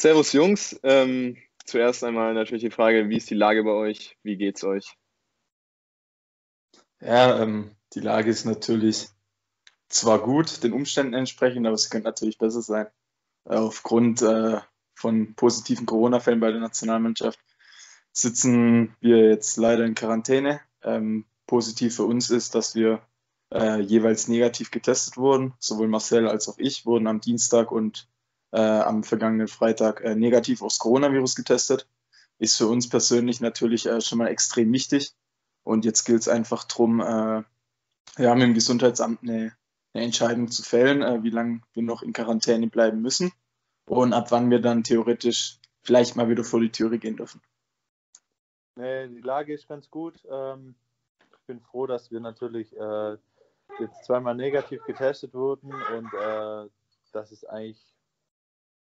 Servus Jungs. Ähm, zuerst einmal natürlich die Frage, wie ist die Lage bei euch? Wie geht's euch? Ja, ähm, die Lage ist natürlich zwar gut, den Umständen entsprechend, aber es könnte natürlich besser sein. Äh, aufgrund äh, von positiven Corona-Fällen bei der Nationalmannschaft sitzen wir jetzt leider in Quarantäne. Ähm, positiv für uns ist, dass wir äh, jeweils negativ getestet wurden. Sowohl Marcel als auch ich wurden am Dienstag und äh, am vergangenen Freitag äh, negativ aufs Coronavirus getestet. Ist für uns persönlich natürlich äh, schon mal extrem wichtig. Und jetzt gilt es einfach darum, äh, ja, mit dem Gesundheitsamt eine, eine Entscheidung zu fällen, äh, wie lange wir noch in Quarantäne bleiben müssen und ab wann wir dann theoretisch vielleicht mal wieder vor die Türe gehen dürfen. Nee, die Lage ist ganz gut. Ähm, ich bin froh, dass wir natürlich äh, jetzt zweimal negativ getestet wurden und äh, dass es eigentlich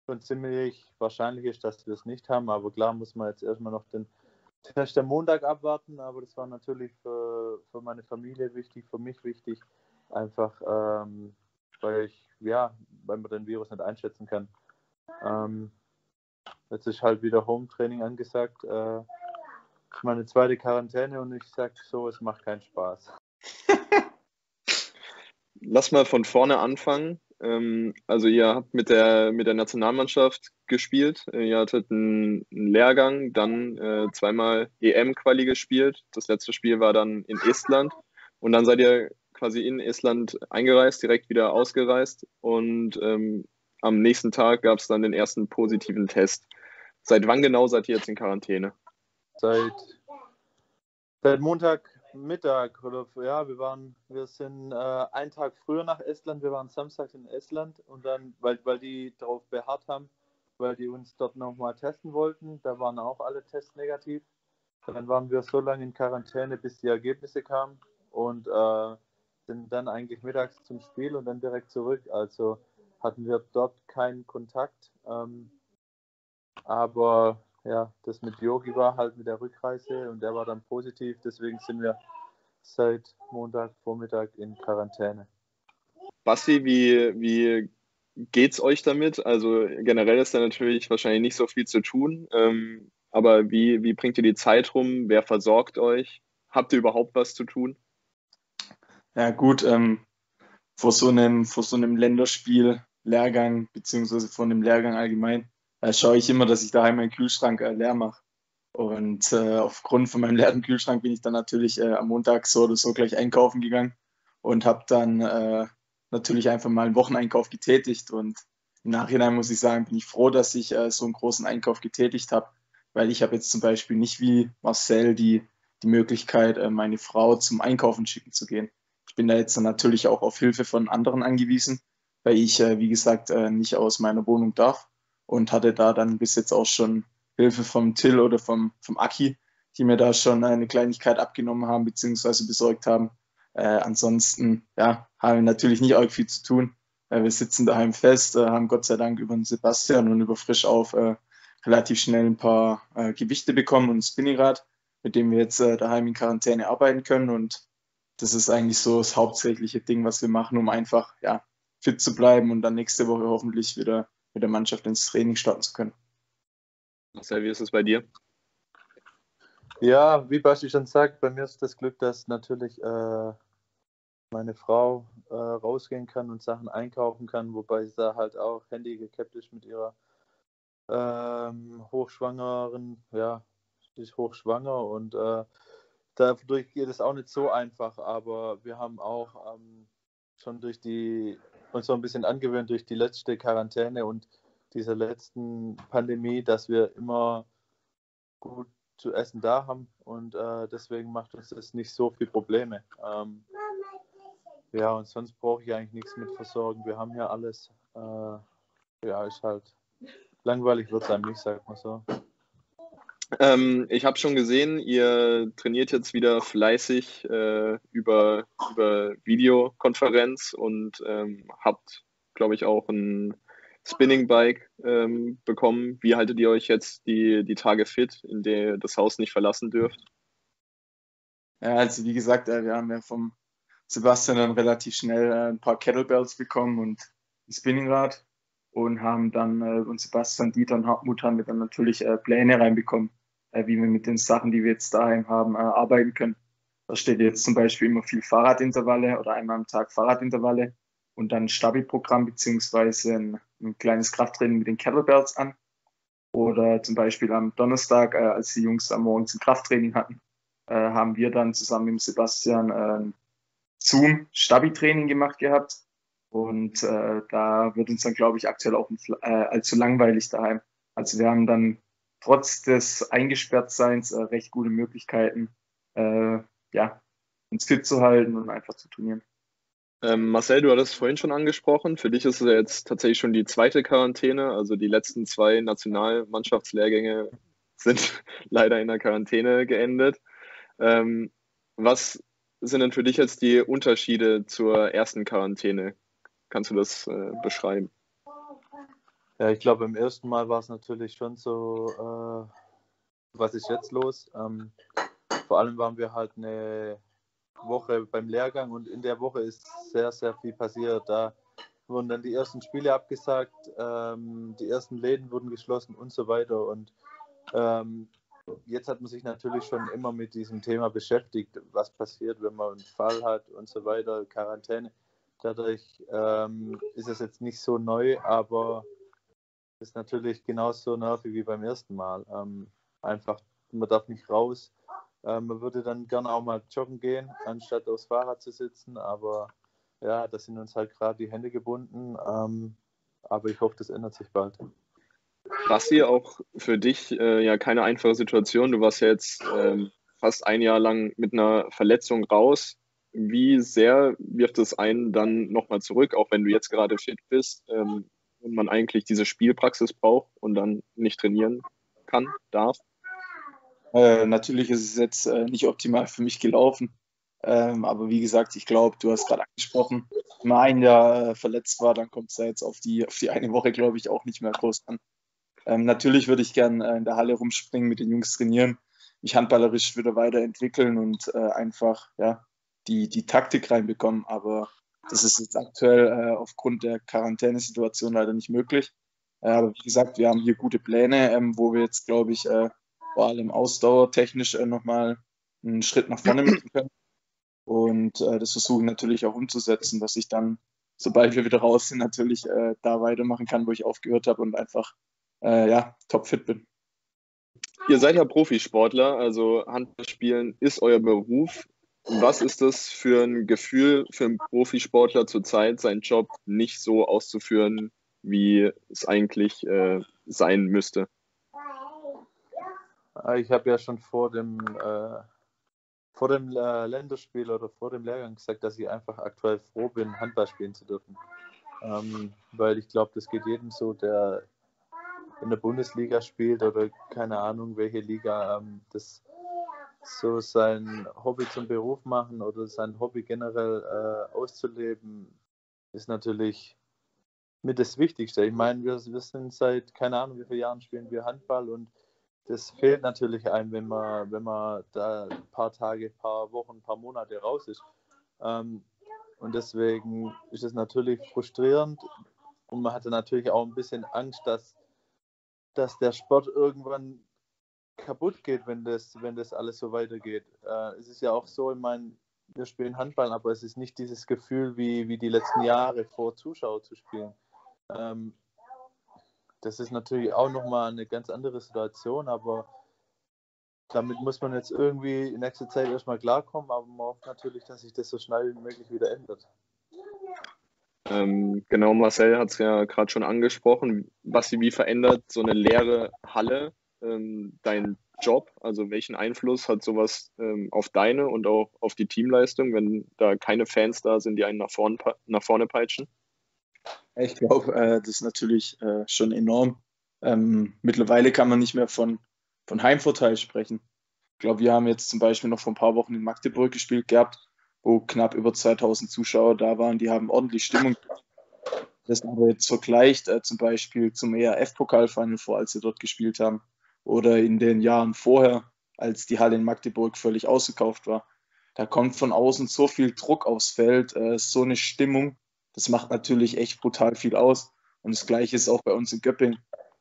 schon ziemlich wahrscheinlich ist, dass wir es nicht haben. Aber klar muss man jetzt erstmal noch den Test am Montag abwarten. Aber das war natürlich für, für meine Familie wichtig, für mich wichtig, einfach ähm, weil ich, ja, weil man den Virus nicht einschätzen kann. Ähm, jetzt ist halt wieder Home-Training angesagt. Äh, meine zweite Quarantäne und ich sag so, es macht keinen Spaß. Lass mal von vorne anfangen. Ähm, also ihr habt mit der, mit der Nationalmannschaft gespielt. Äh, ihr hattet einen, Lehrgang, dann äh, zweimal EM-Quali gespielt. Das letzte Spiel war dann in Estland. Und dann seid ihr quasi in Estland eingereist, direkt wieder ausgereist. Und ähm, am nächsten Tag gab es dann den ersten positiven Test. Seit wann genau seid ihr jetzt in Quarantäne? Seit, seit Montagmittag oder ja, wir waren, wir sind äh, einen Tag früher nach Estland, wir waren samstags in Estland und dann, weil, weil die darauf beharrt haben, weil die uns dort nochmal testen wollten, da waren auch alle Tests negativ. Dann waren wir so lange in Quarantäne, bis die Ergebnisse kamen und äh, sind dann eigentlich mittags zum Spiel und dann direkt zurück. Also hatten wir dort keinen Kontakt. Ähm, aber ja, das mit Yogi war halt mit der Rückreise und der war dann positiv. Deswegen sind wir seit Montagvormittag in Quarantäne. Basti, wie, wie geht's euch damit? Also generell ist da natürlich wahrscheinlich nicht so viel zu tun. Ähm, aber wie, wie bringt ihr die Zeit rum? Wer versorgt euch? Habt ihr überhaupt was zu tun? Ja gut, ähm, vor, so einem, vor so einem Länderspiel Lehrgang, beziehungsweise von dem Lehrgang allgemein, äh, schaue ich immer, dass ich daheim meinen Kühlschrank äh, leer mache. Und äh, aufgrund von meinem leeren Kühlschrank bin ich dann natürlich äh, am Montag so oder so gleich einkaufen gegangen und habe dann äh, natürlich einfach mal einen Wocheneinkauf getätigt. Und im Nachhinein muss ich sagen, bin ich froh, dass ich äh, so einen großen Einkauf getätigt habe, weil ich habe jetzt zum Beispiel nicht wie Marcel die, die Möglichkeit, äh, meine Frau zum Einkaufen schicken zu gehen. Ich bin da jetzt natürlich auch auf Hilfe von anderen angewiesen weil ich, äh, wie gesagt, äh, nicht aus meiner Wohnung darf und hatte da dann bis jetzt auch schon Hilfe vom Till oder vom, vom Aki, die mir da schon eine Kleinigkeit abgenommen haben bzw. besorgt haben. Äh, ansonsten ja, haben wir natürlich nicht arg viel zu tun. Äh, wir sitzen daheim fest, äh, haben Gott sei Dank über den Sebastian und über Frisch auf äh, relativ schnell ein paar äh, Gewichte bekommen und ein Spinningrad, mit dem wir jetzt äh, daheim in Quarantäne arbeiten können. Und das ist eigentlich so das hauptsächliche Ding, was wir machen, um einfach ja, fit zu bleiben und dann nächste Woche hoffentlich wieder mit der Mannschaft ins Training starten zu können. Marcel, wie ist es bei dir? Ja, wie Basti schon sagt, bei mir ist das Glück, dass natürlich äh, meine Frau äh, rausgehen kann und Sachen einkaufen kann, wobei sie da halt auch Handy gekappt ist mit ihrer ähm, hochschwangeren, ja, sie ist hochschwanger und äh, dadurch geht es auch nicht so einfach, aber wir haben auch ähm, schon durch die uns so ein bisschen angewöhnt durch die letzte Quarantäne und dieser letzten Pandemie, dass wir immer gut zu essen da haben und äh, deswegen macht uns das nicht so viel Probleme. Ähm, ja, und sonst brauche ich eigentlich nichts mit versorgen. Wir haben ja alles. Äh, ja, ist halt langweilig wird es einem nicht, sagt man so. Ähm, ich habe schon gesehen, ihr trainiert jetzt wieder fleißig äh, über, über Videokonferenz und ähm, habt, glaube ich, auch ein Spinning Bike ähm, bekommen. Wie haltet ihr euch jetzt die, die Tage fit, in der ihr das Haus nicht verlassen dürft? Ja, also wie gesagt, äh, wir haben ja vom Sebastian dann relativ schnell äh, ein paar Kettlebells bekommen und ein Spinningrad. und haben dann äh, und Sebastian, Dieter und Hartmut haben wir dann natürlich äh, Pläne reinbekommen, wie wir mit den Sachen, die wir jetzt daheim haben, äh, arbeiten können. Da steht jetzt zum Beispiel immer viel Fahrradintervalle oder einmal am Tag Fahrradintervalle und dann Stabi-Programm beziehungsweise ein, ein, kleines Krafttraining mit den Kettlebells an. Oder zum Beispiel am Donnerstag, äh, als die Jungs am Morgen ein Krafttraining hatten, äh, haben wir dann zusammen mit Sebastian äh, Zoom-Stabi-Training gemacht gehabt. Und äh, da wird uns dann, glaube ich, aktuell auch äh, allzu langweilig daheim. Also wir haben dann trotz des Eingesperrtseins äh, recht gute Möglichkeiten, äh, ja, uns fit zu halten und einfach zu trainieren. Ähm, Marcel, du hattest es vorhin schon angesprochen. Für dich ist es jetzt tatsächlich schon die zweite Quarantäne. Also die letzten zwei Nationalmannschaftslehrgänge sind leider in der Quarantäne geendet. Ähm, was sind denn für dich jetzt die Unterschiede zur ersten Quarantäne? Kannst du das äh, beschreiben? Ja, ich glaube, beim ersten Mal war es natürlich schon so, äh, was ist jetzt los? Ähm, vor allem waren wir halt eine Woche beim Lehrgang und in der Woche ist sehr, sehr viel passiert. Da wurden dann die ersten Spiele abgesagt, ähm, die ersten Läden wurden geschlossen und so weiter. Und ähm, jetzt hat man sich natürlich schon immer mit diesem Thema beschäftigt, was passiert, wenn man einen Fall hat und so weiter, Quarantäne. Dadurch ähm, ist es jetzt nicht so neu, aber ist natürlich genauso nervig wie beim ersten Mal. Ähm, einfach, man darf nicht raus. Ähm, man würde dann gerne auch mal joggen gehen, anstatt aufs Fahrrad zu sitzen, aber ja, da sind uns halt gerade die Hände gebunden. Ähm, aber ich hoffe, das ändert sich bald. Basti, auch für dich äh, ja keine einfache Situation. Du warst ja jetzt ähm, fast ein Jahr lang mit einer Verletzung raus wie sehr wirft es einen dann nochmal zurück, auch wenn du jetzt gerade fit bist ähm, und man eigentlich diese Spielpraxis braucht und dann nicht trainieren kann, darf? Äh, natürlich ist es jetzt äh, nicht optimal für mich gelaufen. Ähm, aber wie gesagt, ich glaube, du hast gerade angesprochen, wenn man ein Jahr äh, verletzt war, dann kommt es da jetzt auf die, auf die eine Woche, glaube ich, auch nicht mehr groß an. Ähm, natürlich würde ich gerne äh, in der Halle rumspringen, mit den Jungs trainieren, mich handballerisch wieder weiterentwickeln und äh, einfach ja, die, die Taktik reinbekommen. Aber das ist jetzt aktuell äh, aufgrund der Quarantänesituation leider nicht möglich. Äh, aber wie gesagt, wir haben hier gute Pläne, ähm, wo wir jetzt, glaube ich, äh, vor allem ausdauertechnisch äh, nochmal einen Schritt nach vorne machen können. Und äh, das versuchen natürlich auch umzusetzen, dass ich dann, sobald wir wieder raus sind, natürlich äh, da weitermachen kann, wo ich aufgehört habe und einfach äh, ja, topfit bin. Ihr seid ja Profisportler, also Handballspielen ist euer Beruf. Was ist das für ein Gefühl für einen Profisportler zurzeit, seinen Job nicht so auszuführen, wie es eigentlich äh, sein müsste? Ah, ich habe ja schon vor dem, äh, vor dem äh, Länderspiel oder vor dem Lehrgang gesagt, dass ich einfach aktuell froh bin, Handball spielen zu dürfen. Ähm, weil ich glaube, das geht jedem so, der in der Bundesliga spielt oder keine Ahnung, welche Liga. Ähm, das so sein Hobby zum Beruf machen oder sein Hobby generell äh, auszuleben, ist natürlich mit das Wichtigste. Ich meine, wir, wir sind seit, keine Ahnung, wie viele Jahren spielen wir Handball und das fehlt natürlich einem, wenn man, wenn man da ein paar Tage, ein paar Wochen, ein paar Monate raus ist. Ähm, und deswegen ist es natürlich frustrierend und man hatte natürlich auch ein bisschen Angst, dass, dass der Sport irgendwann kaputt geht, wenn das, wenn das alles so weitergeht. Äh, es ist ja auch so, ich meine, wir spielen Handball, aber es ist nicht dieses Gefühl wie, wie die letzten Jahre vor Zuschauer zu spielen. Ähm, das ist natürlich auch nochmal eine ganz andere Situation, aber damit muss man jetzt irgendwie in nächster Zeit erstmal klarkommen, aber man hofft natürlich, dass sich das so schnell wie möglich wieder ändert. Ähm, genau, Marcel hat es ja gerade schon angesprochen. Basti, wie verändert so eine leere Halle ähm, dein Job? Also welchen Einfluss hat sowas ähm, auf deine und auch auf die Teamleistung, wenn da keine Fans da sind, die einen nach vorne, nach vorne peitschen? Ich glaube, äh, das ist natürlich äh, schon enorm. Ähm, mittlerweile kann man nicht mehr von, von Heimvorteil sprechen. Ich glaube, wir haben jetzt zum Beispiel noch vor ein paar Wochen in Magdeburg gespielt gehabt, wo knapp über 2000 Zuschauer da waren. Die haben ordentlich Stimmung. Das aber jetzt vergleicht äh, zum Beispiel zum ERF-Pokalfinal vor, als sie dort gespielt haben oder in den Jahren vorher, als die Halle in Magdeburg völlig ausgekauft war. Da kommt von außen so viel Druck aufs Feld, äh, so eine Stimmung. Das macht natürlich echt brutal viel aus. Und das Gleiche ist auch bei uns in Göpping.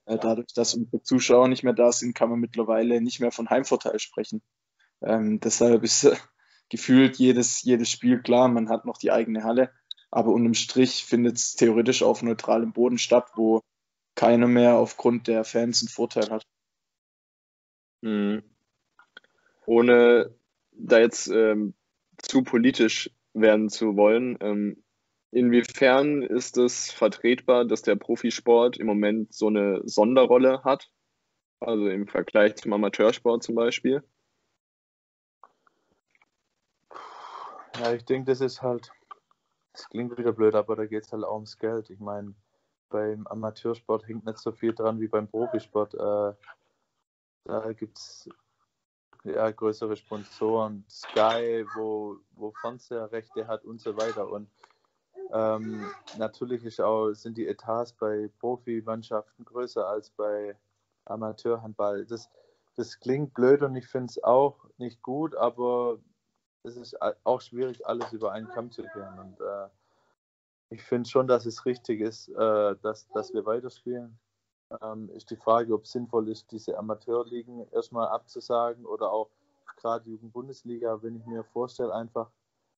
Äh, dadurch, dass unsere Zuschauer nicht mehr da sind, kann man mittlerweile nicht mehr von Heimvorteil sprechen. Ähm, deshalb ist äh, gefühlt jedes, jedes Spiel klar, man hat noch die eigene Halle, aber unterm Strich findet es theoretisch auf neutralem Boden statt, wo keiner mehr aufgrund der Fans einen Vorteil hat. Mhm. Ohne da jetzt ähm, zu politisch werden zu wollen, ähm, inwiefern ist es vertretbar, dass der Profisport im Moment so eine Sonderrolle hat? Also im Vergleich zum Amateursport zum Beispiel? Ja, ich denke, das ist halt, das klingt wieder blöd, aber da geht es halt auch ums Geld. Ich meine, beim Amateursport hängt nicht so viel dran wie beim Profisport. Äh, da gibt es ja, größere Sponsoren, Sky, wo, wo Fernseherrechte hat und so weiter. Und ähm, natürlich ist auch, sind die Etats bei Profimannschaften größer als bei Amateurhandball. Das, das klingt blöd und ich finde es auch nicht gut, aber es ist auch schwierig, alles über einen Kamm zu kehren. Und äh, ich finde schon, dass es richtig ist, äh, dass, dass wir weiterspielen. Ähm, ist die Frage, ob es sinnvoll ist, diese Amateurligen erstmal abzusagen oder auch gerade Jugendbundesliga, wenn ich mir vorstelle, einfach,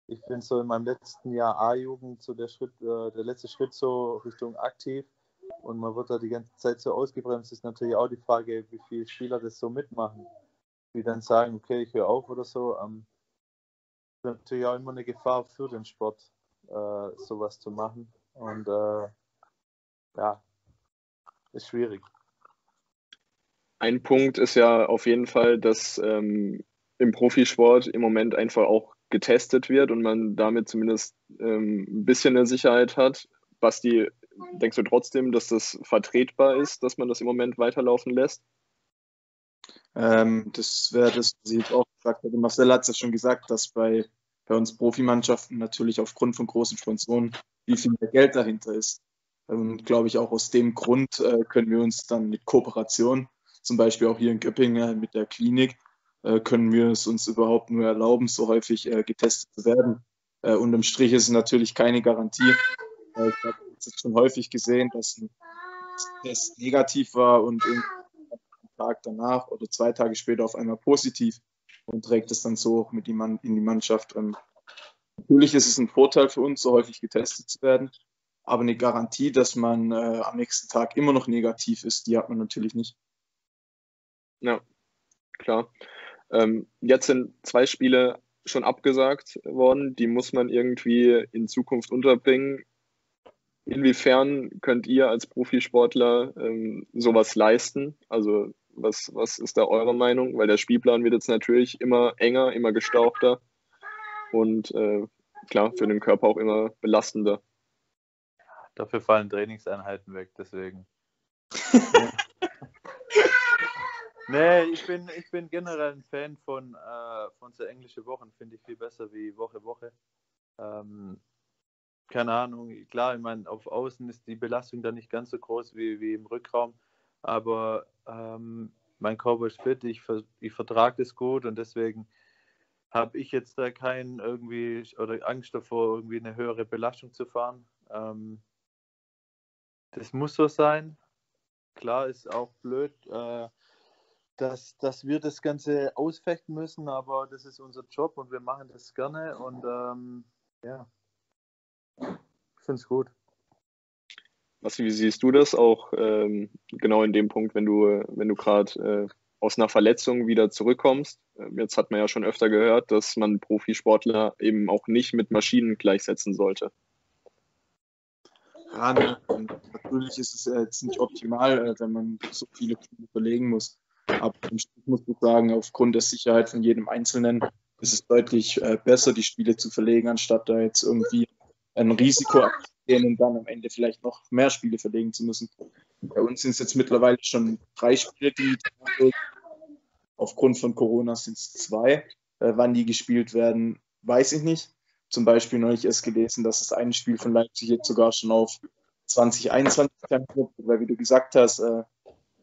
ich bin so in meinem letzten Jahr A-Jugend, so der Schritt, äh, der letzte Schritt so Richtung aktiv und man wird da die ganze Zeit so ausgebremst, ist natürlich auch die Frage, wie viele Spieler das so mitmachen, die dann sagen, okay, ich höre auf oder so. Ähm, ist natürlich auch immer eine Gefahr für den Sport, äh, sowas zu machen. Und äh, ja, ist schwierig. Ein Punkt ist ja auf jeden Fall, dass ähm, im Profisport im Moment einfach auch getestet wird und man damit zumindest ähm, ein bisschen eine Sicherheit hat. Basti, denkst du trotzdem, dass das vertretbar ist, dass man das im Moment weiterlaufen lässt? Ähm, das wäre das, was ich jetzt auch gesagt habe. Marcel hat es ja schon gesagt, dass bei, bei uns Profimannschaften natürlich aufgrund von großen Sponsoren wie viel mehr Geld dahinter ist. Und glaube ich, auch aus dem Grund äh, können wir uns dann mit Kooperation, zum Beispiel auch hier in Göppingen mit der Klinik, äh, können wir es uns überhaupt nur erlauben, so häufig äh, getestet zu werden. Äh, unterm Strich ist es natürlich keine Garantie. Äh, ich habe es schon häufig gesehen, dass ein Test negativ war und einen Tag danach oder zwei Tage später auf einmal positiv und trägt es dann so mit in die Mannschaft. Ähm, natürlich ist es ein Vorteil für uns, so häufig getestet zu werden. Aber eine Garantie, dass man äh, am nächsten Tag immer noch negativ ist, die hat man natürlich nicht. Ja, klar. Ähm, jetzt sind zwei Spiele schon abgesagt worden. Die muss man irgendwie in Zukunft unterbringen. Inwiefern könnt ihr als Profisportler ähm, sowas leisten? Also was, was ist da eure Meinung? Weil der Spielplan wird jetzt natürlich immer enger, immer gestauchter und äh, klar, für den Körper auch immer belastender. Dafür fallen Trainingseinheiten weg, deswegen. nee, ich bin, ich bin generell ein Fan von, äh, von so englische Wochen, finde ich viel besser wie Woche Woche. Ähm, keine Ahnung, klar, ich meine, auf Außen ist die Belastung da nicht ganz so groß wie, wie im Rückraum, aber ähm, mein Körper ist fit, ich, ich vertrage das gut und deswegen habe ich jetzt da keinen irgendwie oder Angst davor, irgendwie eine höhere Belastung zu fahren. Ähm, das muss so sein. Klar ist auch blöd, äh, dass, dass wir das Ganze ausfechten müssen, aber das ist unser Job und wir machen das gerne und ähm, ja, ich finde es gut. Was, wie siehst du das auch ähm, genau in dem Punkt, wenn du, wenn du gerade äh, aus einer Verletzung wieder zurückkommst? Ähm, jetzt hat man ja schon öfter gehört, dass man Profisportler eben auch nicht mit Maschinen gleichsetzen sollte ran. Und natürlich ist es jetzt nicht optimal, äh, wenn man so viele Spiele verlegen muss. Aber ich muss sagen, aufgrund der Sicherheit von jedem Einzelnen ist es deutlich äh, besser, die Spiele zu verlegen, anstatt da jetzt irgendwie ein Risiko abzugehen und dann am Ende vielleicht noch mehr Spiele verlegen zu müssen. Bei uns sind es jetzt mittlerweile schon drei Spiele, die aufgrund von Corona sind es zwei. Äh, wann die gespielt werden, weiß ich nicht zum Beispiel neulich erst gelesen, dass das eine Spiel von Leipzig jetzt sogar schon auf 2021 wird, weil wie du gesagt hast, äh,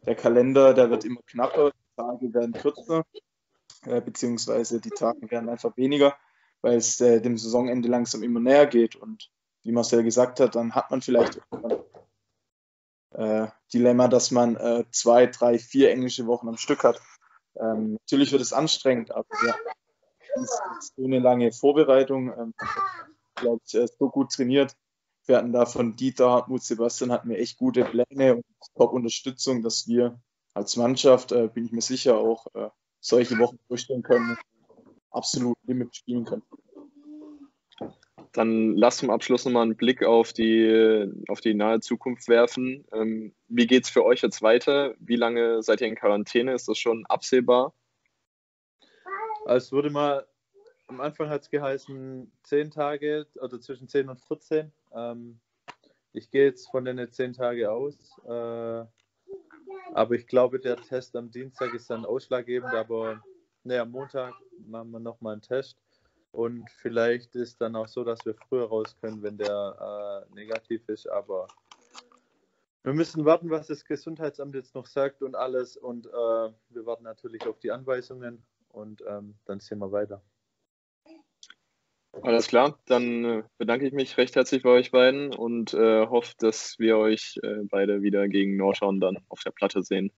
der Kalender, der wird immer knapper, die Tage werden kürzer, äh, beziehungsweise die Tage werden einfach weniger, weil es äh, dem Saisonende langsam immer näher geht und wie Marcel gesagt hat, dann hat man vielleicht äh, Dilemma, dass man äh, zwei, drei, vier englische Wochen am Stück hat. Ähm, natürlich wird es anstrengend, aber ja, eine lange Vorbereitung, ähm, glaube ich, so gut trainiert. Wir hatten da von Dieter, Hartmut, Sebastian hatten wir echt gute Pläne und Top-Unterstützung, dass wir als Mannschaft, äh, bin ich mir sicher, auch äh, solche Wochen durchstehen können, absolut Limit spielen können. Dann lass zum Abschluss nochmal einen Blick auf die, auf die nahe Zukunft werfen. Ähm, wie geht es für euch jetzt weiter? Wie lange seid ihr in Quarantäne? Ist das schon absehbar? Es wurde mal, am Anfang hat es geheißen, 10 Tage oder zwischen 10 und 14. Ähm, ich gehe jetzt von den 10 Tage aus. Äh, aber ich glaube, der Test am Dienstag ist dann ausschlaggebend. Aber am Montag machen wir nochmal einen Test. Und vielleicht ist dann auch so, dass wir früher raus können, wenn der äh, negativ ist. Aber wir müssen warten, was das Gesundheitsamt jetzt noch sagt und alles. Und äh, wir warten natürlich auf die Anweisungen und ähm, dann sehen wir weiter. Alles klar, dann äh, bedanke ich mich recht herzlich bei euch beiden und äh, hoffe, dass wir euch äh, beide wieder gegen Nordschau dann auf der Platte sehen.